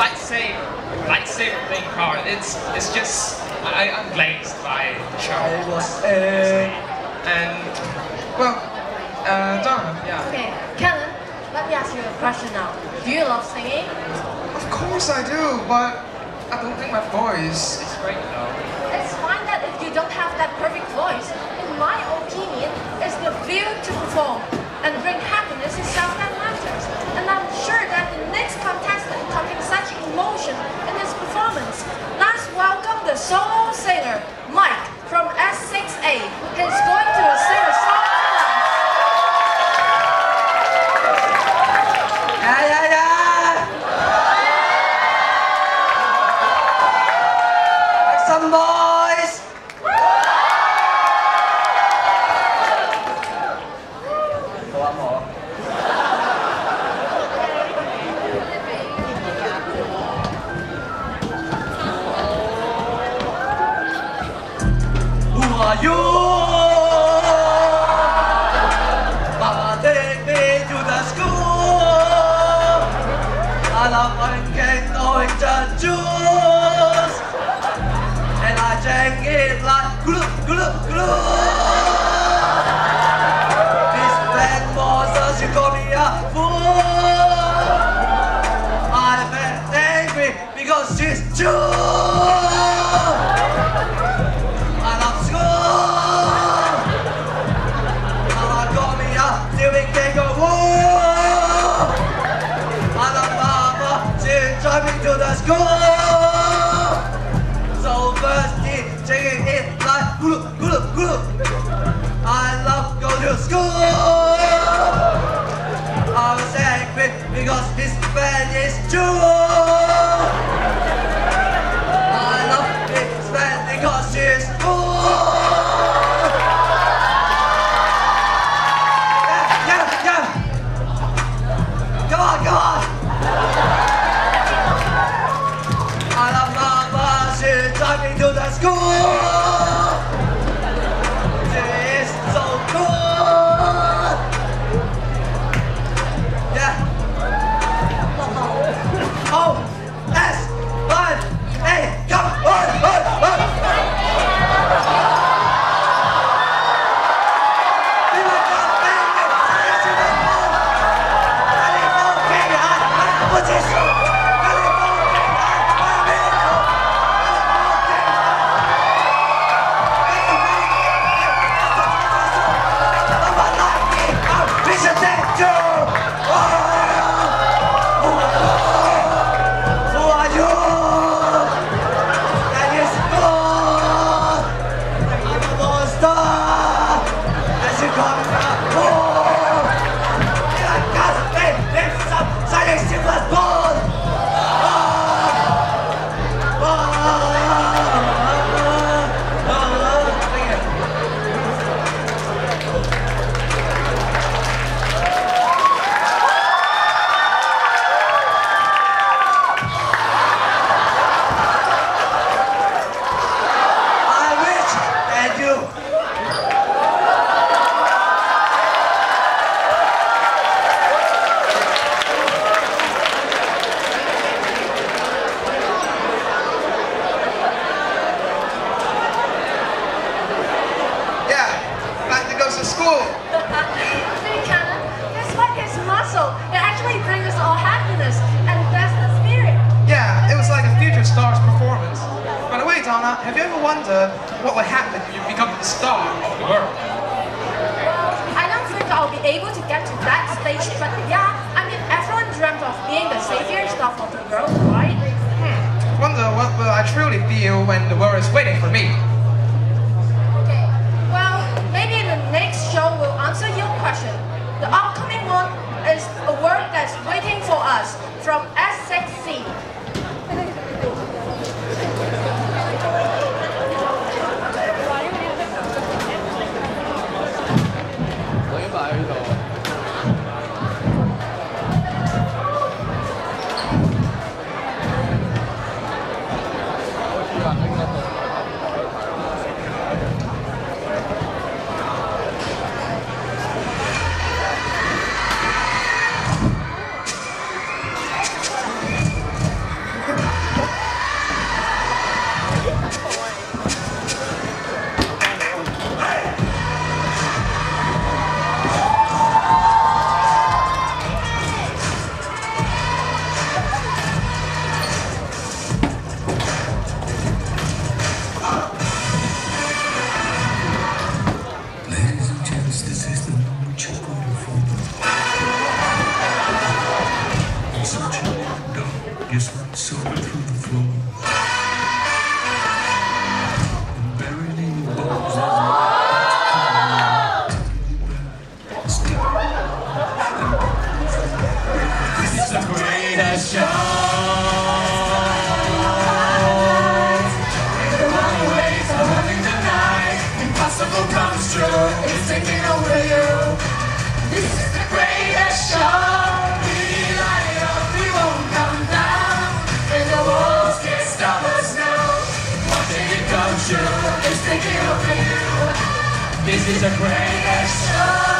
lightsaber, lightsaber playing card. It's it's just I, am glazed by Charles. Uh, and well, uh, Donna, yeah. Okay, Kellen, let me ask you a question now. Do you love singing? Of course I do, but I don't think my voice is great though. It's fine that if you don't have that perfect voice. In my opinion, it's the will to perform and bring happiness in South matters. And I'm sure that the next contest emotion in his performance. Let's welcome the solo singer, Mike, from S6A, who is going to sing because She's too This is a great show.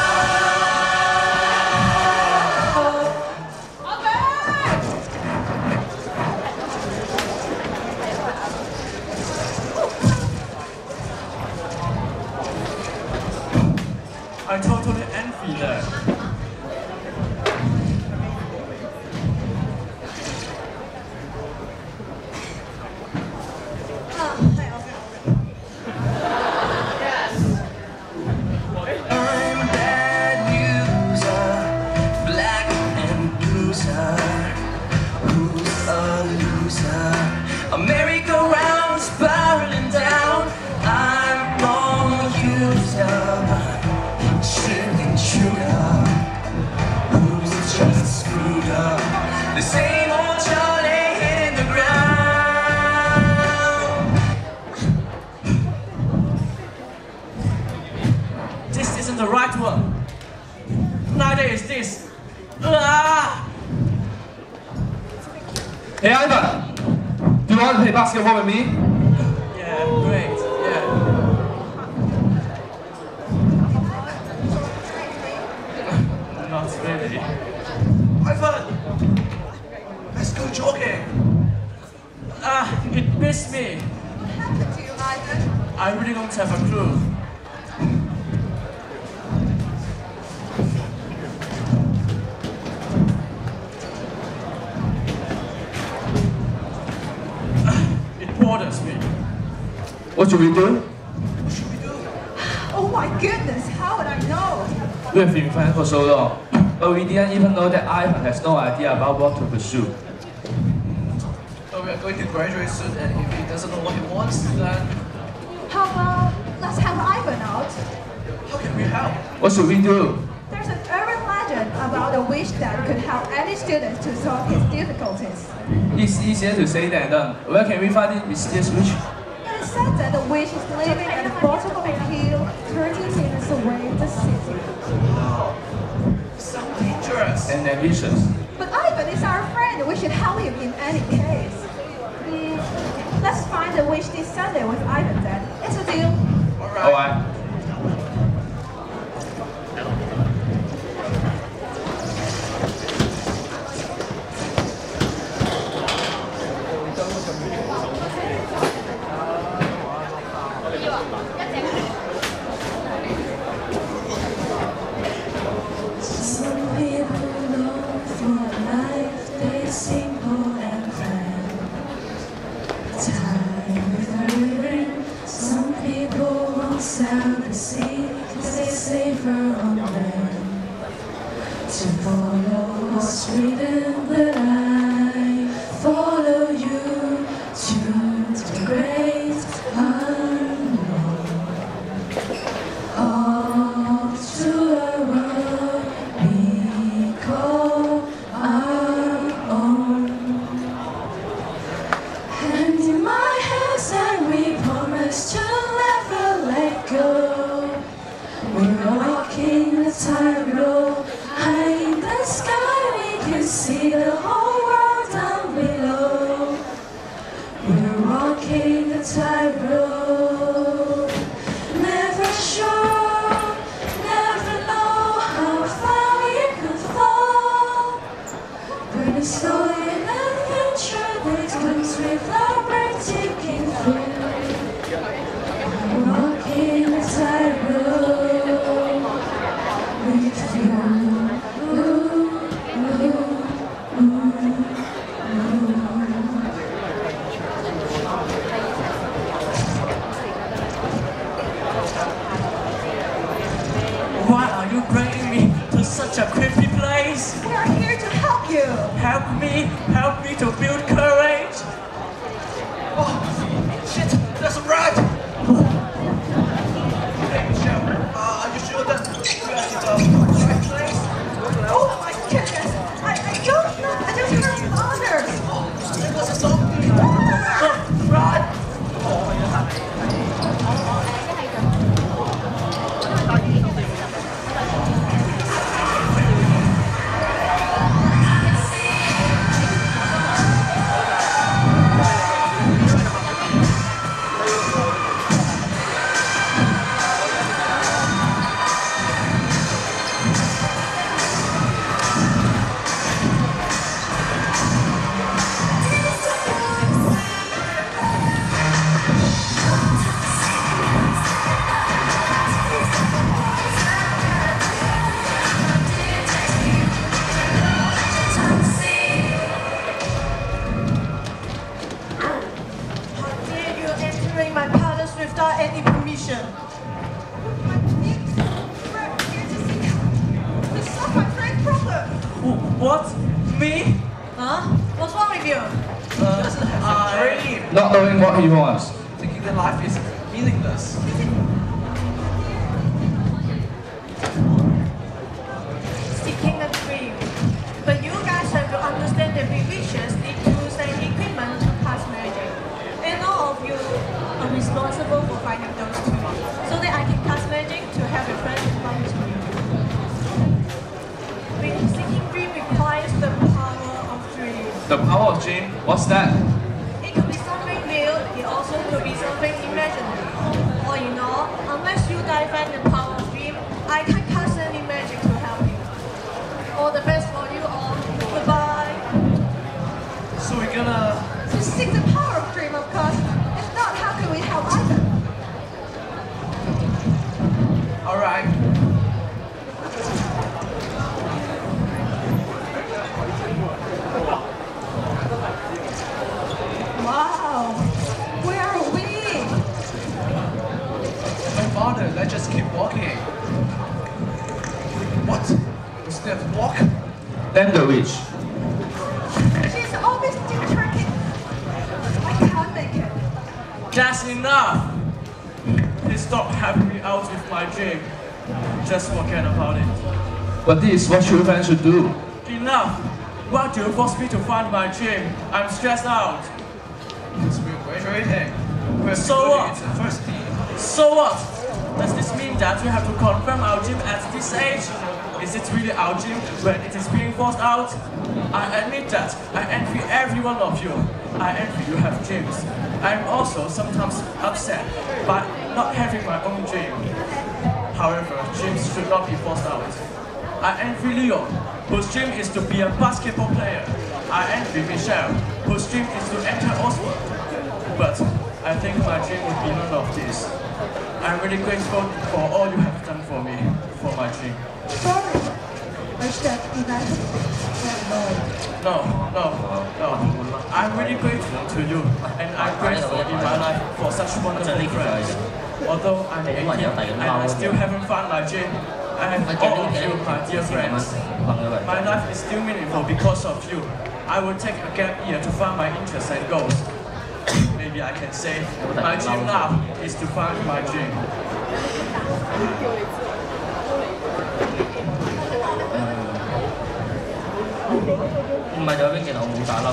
I really don't have a clue. It bothers me. What should we do? What should we do? Oh my goodness, how would I know? We have been friends for so long, but we didn't even know that Ivan has no idea about what to pursue. So we are going to graduate soon, and if he doesn't know what he wants, then How about um, let's help Ivan out? how can we help? What should we do? There's an urban legend about a wish that could help any student to solve his difficulties. It's easier to say than done. Uh, where can we find this mysterious wish? It is said that the wish is living at the bottom of a hill 30 meters away from the city. Wow, so dangerous. And ambitious. But Ivan is our friend. We should help him in any case. Let's find a wish this Sunday with Ivan then. It's a deal. Alright. Alright. Some sea 'cause they're safer on land. To follow what's written, but I Seeking dream requires the power of dream. The power of dream. What's that? Then the witch. She's always too tricky. I can't make it. That's enough! Please stop helping me out with my dream. Just forget about it. But this is what children should do. Enough! Why do you force me to find my dream? I'm stressed out. Because we're graduating. So going what? into. So what? Does this mean that we have to confirm our dream at this age? Is it really our dream when it is being forced out? I admit that I envy every one of you. I envy you have dreams. I am also sometimes upset by not having my own dream. However, dreams should not be forced out. I envy Leon, whose dream is to be a basketball player. I envy Michelle, whose dream is to enter Oxford. But I think my dream would be none of this. I'm really grateful for all you have done for me, for my dream. Sorry. Wish that you guys No, no, no. I'm really grateful to you, and I'm grateful in my life for such wonderful friends. Although I'm 18 and I still haven't found my dream, I have all of you, my dear friends. My life is still meaningful because of you. I will take a gap year to find my interests and goals. Maybe I can say my dream now is to find my dream. 唔係就邊件我冇打嬲。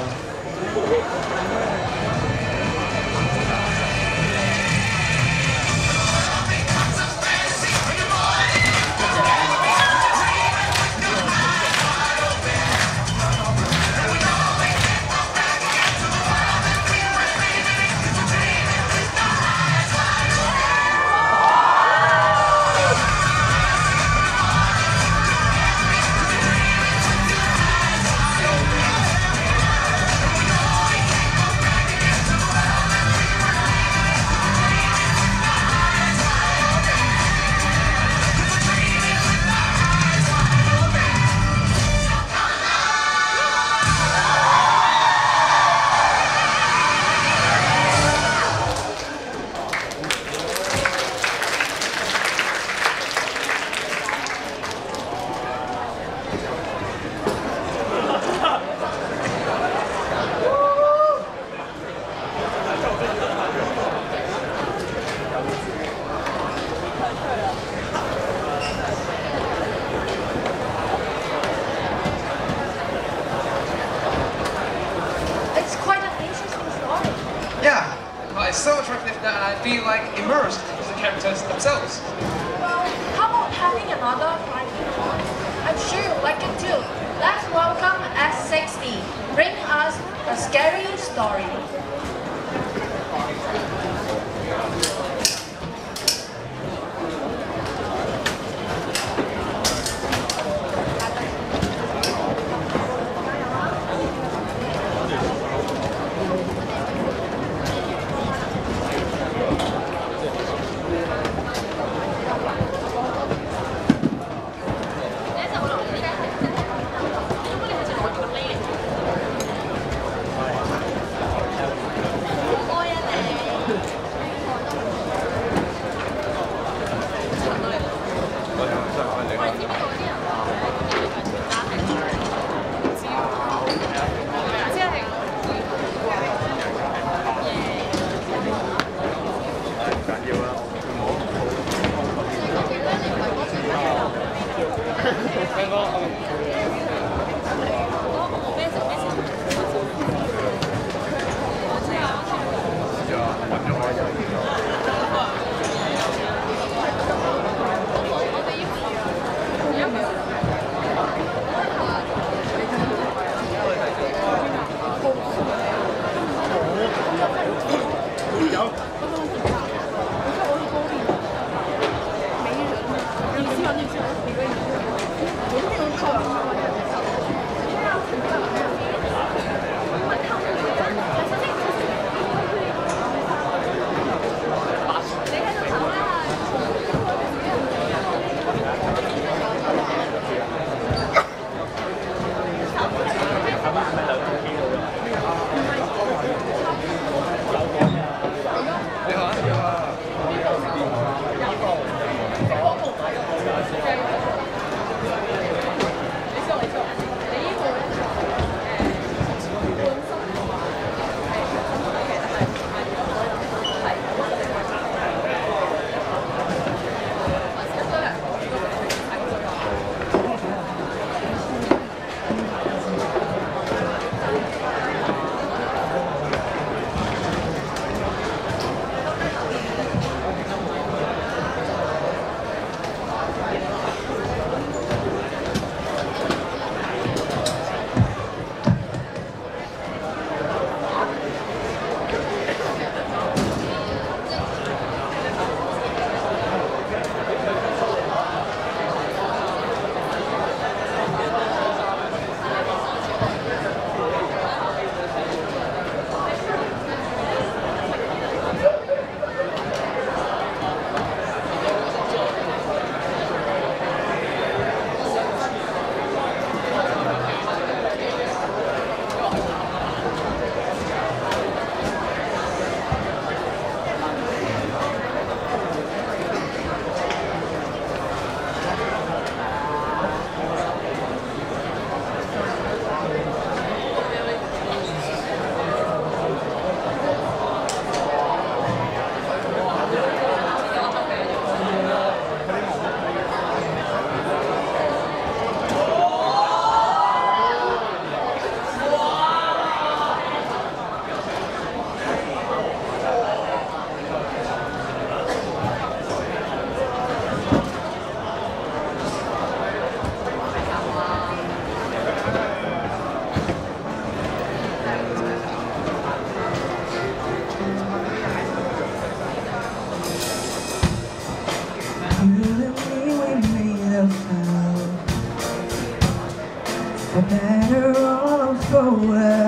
For better or for worse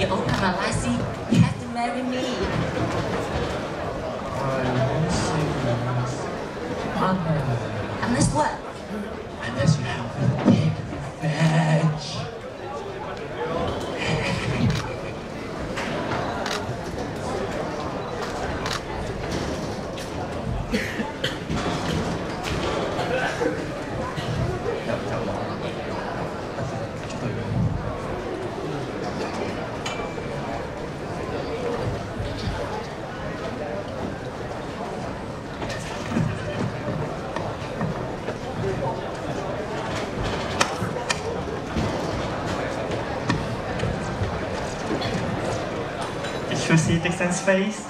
You my eyes, see. You have to marry me. I won't say. Unless, Unless what? See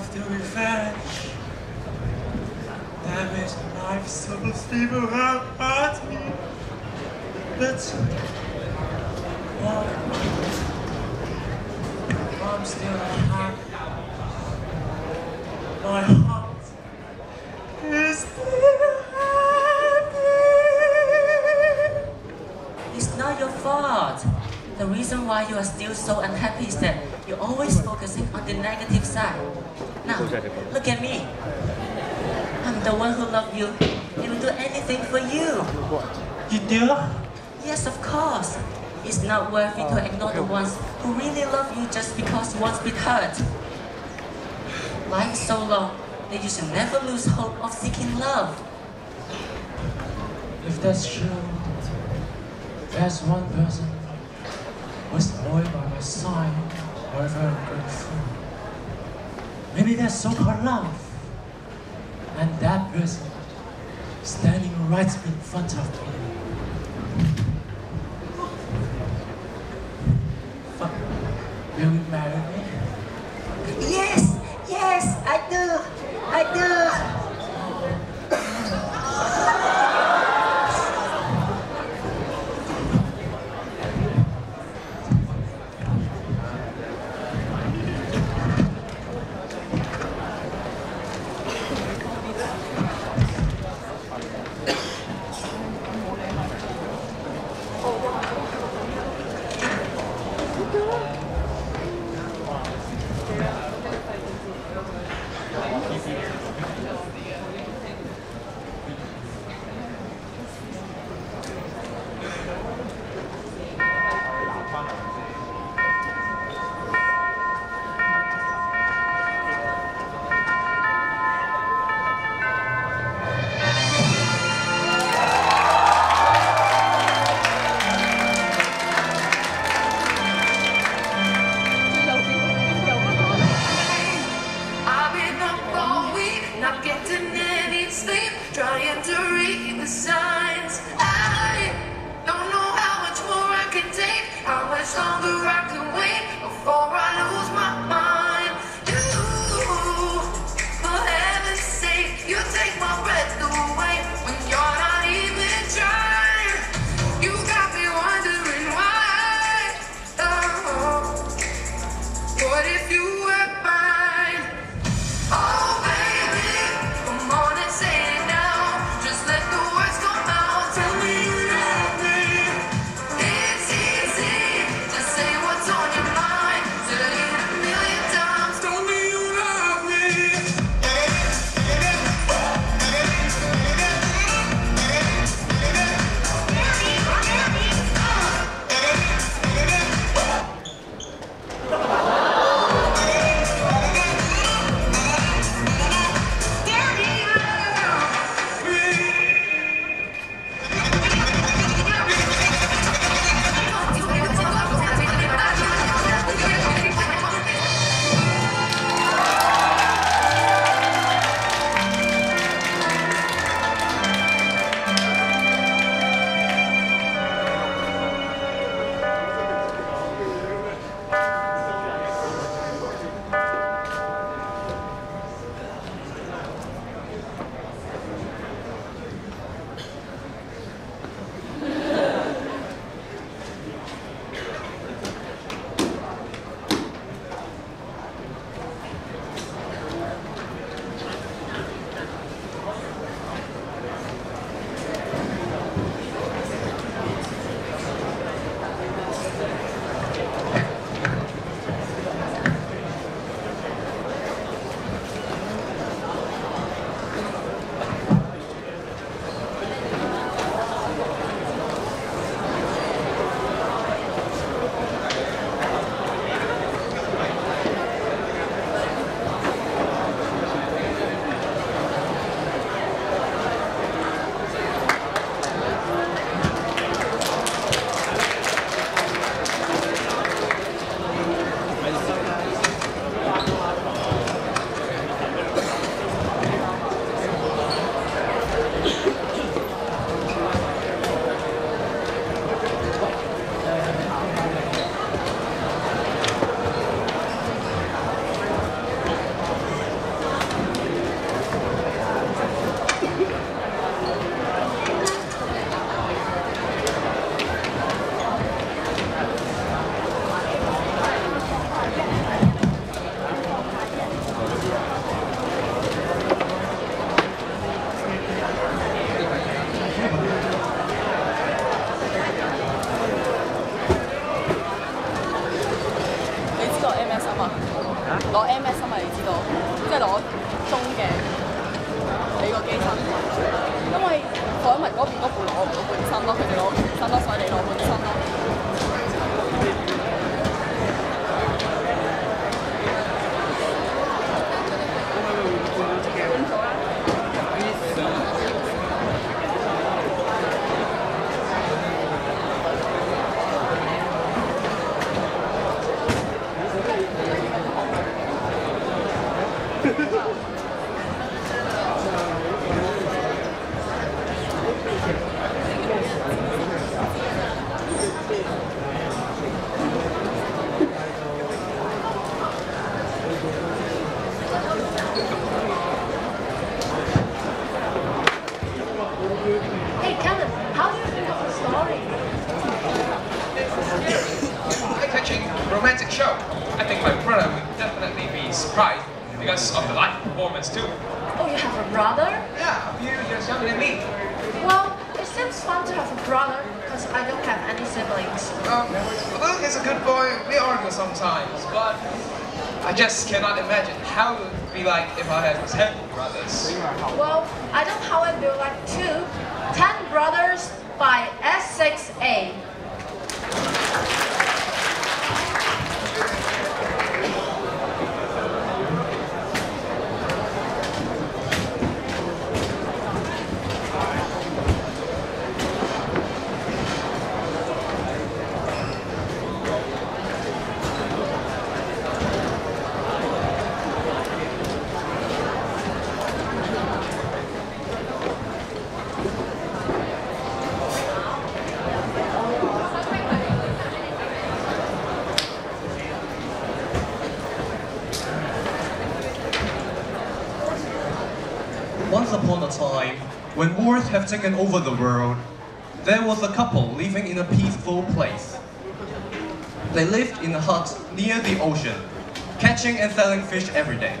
After revenge. Damage life so people have hurt me. But well, I'm still happy. My heart is still happy. It's not your fault. The reason why you are still so unhappy is that you're always hmm. focusing on the negative side. Now, look at me. I'm the one who loves you and will do anything for you. You do? Yes, of course. It's not worthy to oh, ignore the ones who really love you just because you once been hurt. Life is so long that you should never lose hope of seeking love. If that's true, there's one person who's always by my side wherever I'm going through. Maybe that's so-called love. And that person standing right in front of me. But will you marry taken over the world, there was a couple living in a peaceful place. They lived in a hut near the ocean, catching and selling fish every day.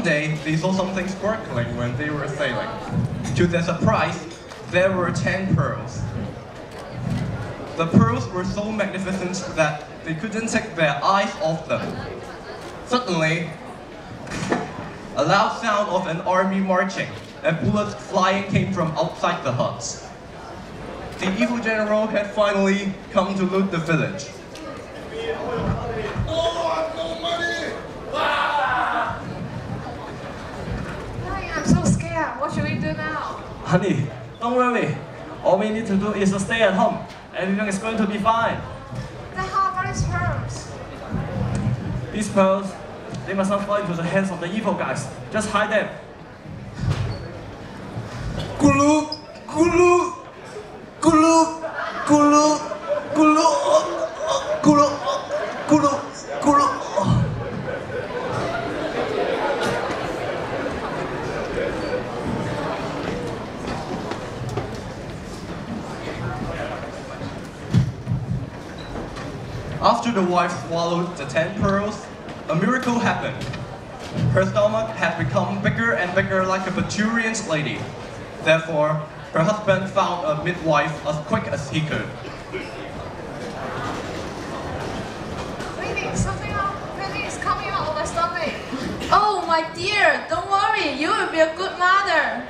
One day, they saw something sparkling when they were sailing. To their surprise, there were ten pearls. The pearls were so magnificent that they couldn't take their eyes off them. Suddenly, a loud sound of an army marching and bullets flying came from outside the huts. The evil general had finally come to loot the village. Hi, I'm so scared. What should we do now? Honey, don't worry. All we need to do is to stay at home. Everything is going to be fine. Then how about his pearls? These pearls, they must not fall into the hands of the evil guys. Just hide them. Gulu, gulu, gulu, gulu, gulu, gulu, gulu, gulu. after the wife swallowed the ten pearls, a miracle happened. Her stomach had become bigger and bigger like a Peturian's lady. Therefore, her husband found a midwife as quick as he could. Something is coming out of my stomach. Oh, my dear, don't worry. You will be a good mother.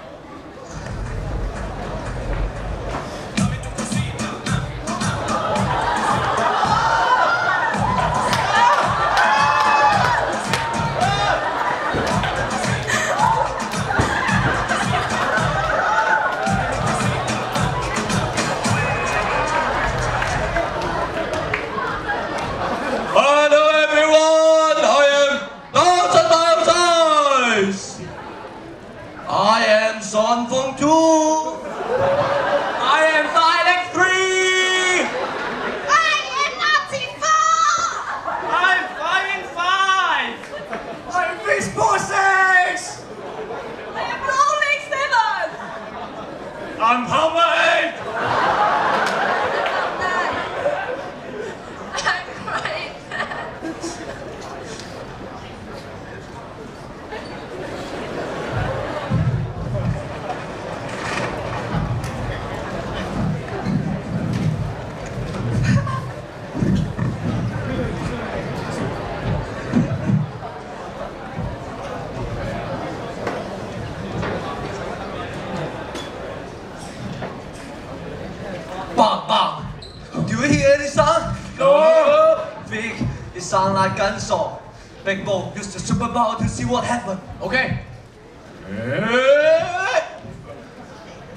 Any sound? No. Vic, it sounds like gunshot. Big Bo use the superpower to see what happened. Okay.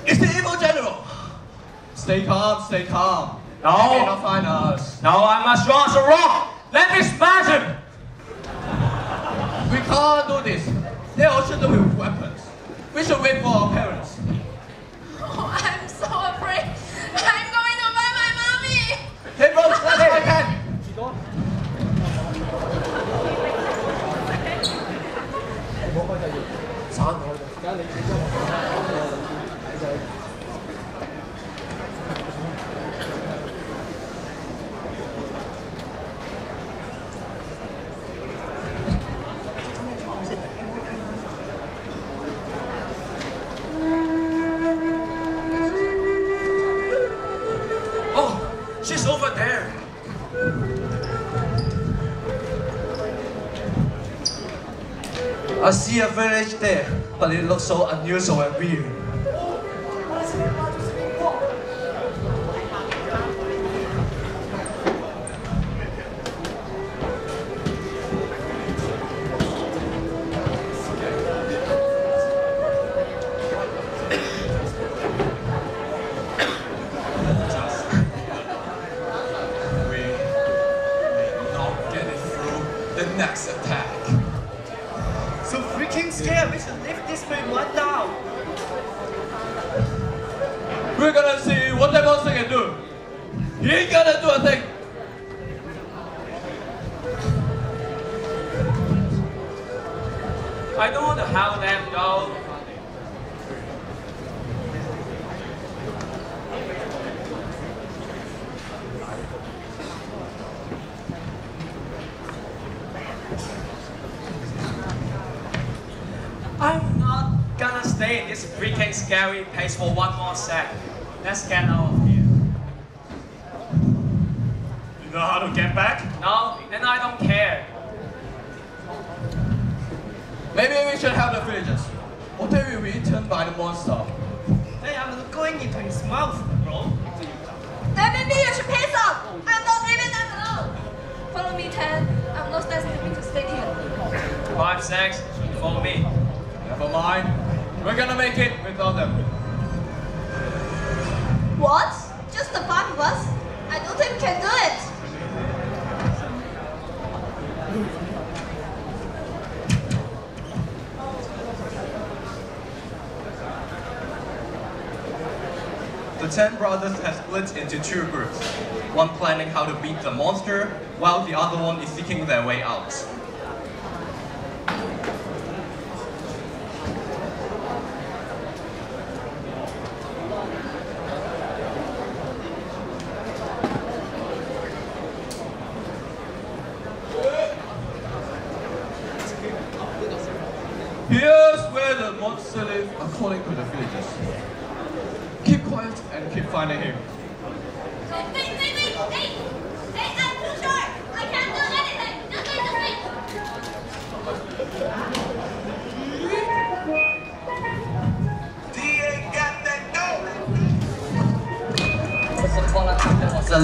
It's the evil general. Stay calm, stay calm. No. They may not find us. No, I'm as strong as a rock. Let me smash him. We can't do this. They all should do with weapons. We should wait for our parents. But it looks so unusual and weird. We may get through the next attack. So freaking scared. We should leave this place right now. We're gonna see what that monster can do. He ain't gonna do a thing. I don't want to help them though. I'm not gonna stay in this freaking scary place for one more sec. Let's get out of here. You know how to get back? No, and I don't care. Maybe we should help the villagers. Or they will be eaten by the monster. Hey, I'm going into his mouth, bro. Then maybe you should piss off. I'm not leaving them alone. Follow me, Ten. I'm not destined to stay here. Five secs, follow me. Never mind. We're gonna make it without them. What? Just the five of us? I don't think we can do it. The ten brothers have split into two groups. One planning how to beat the monster, while the other one is seeking their way out.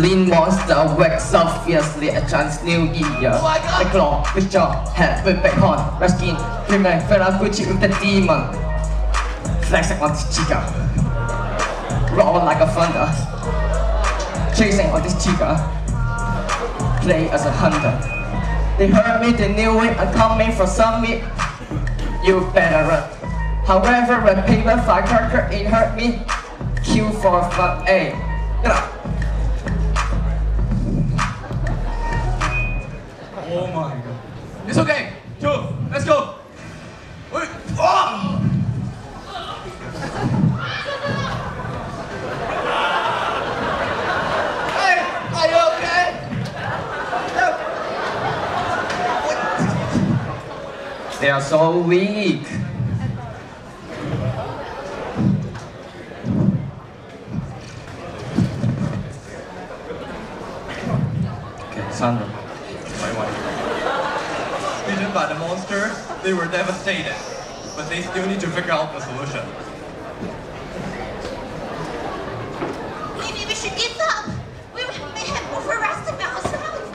Time there was a lean monster wakes up fiercely at Chinese New Year. Oh. The claw, with jaw, head with back horn, red skin, human, fella Gucci with the demon. Flexing on this chica. Roar like a thunder. Chasing on this chica. Play as a hunter. They heard me, they knew it, I'm coming for some meat. You better run. However, when paper firecracker ain't hurt me, kill for fun. Hey, are so weak. Okay, Sandra. My wife. Beaten by the monster, they were devastated. But they still need to figure out the solution. Maybe we should give up! We may have overestimated ourselves!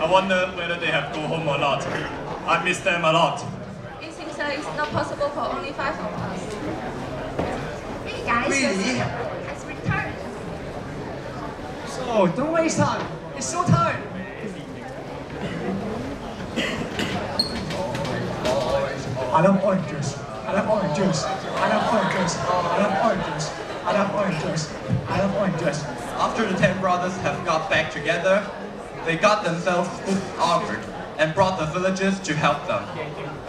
I wonder whether they have go home or not. I miss them a lot. It seems that it's not possible for only five of us. Hey guys, Really? has returned! So, don't waste time. It's show time. I love orange juice. I love orange juice. I love orange juice. I love orange juice. I love orange juice. I love orange juice. After the ten brothers have got back together, they got themselves spooked armored and brought the villagers to help them.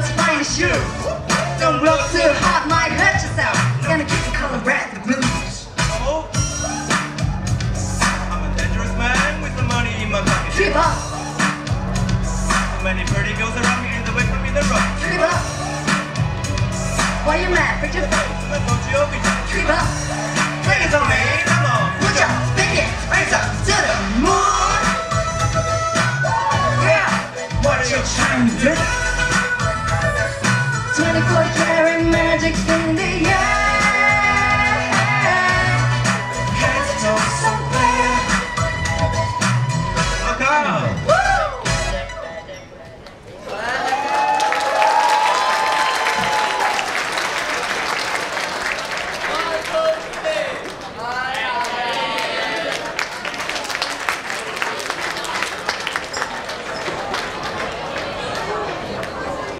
stranger. Don't too hot, might hurt yourself. Gonna keep the color red, my. Keep up. Many pretty girls around me the way for me the rock. Keep up. Why you mad? Put your face. Keep up. On me, come on. Put your pinky raise up to the moon. Yeah. What are you trying to do? 24 karat magic in the air.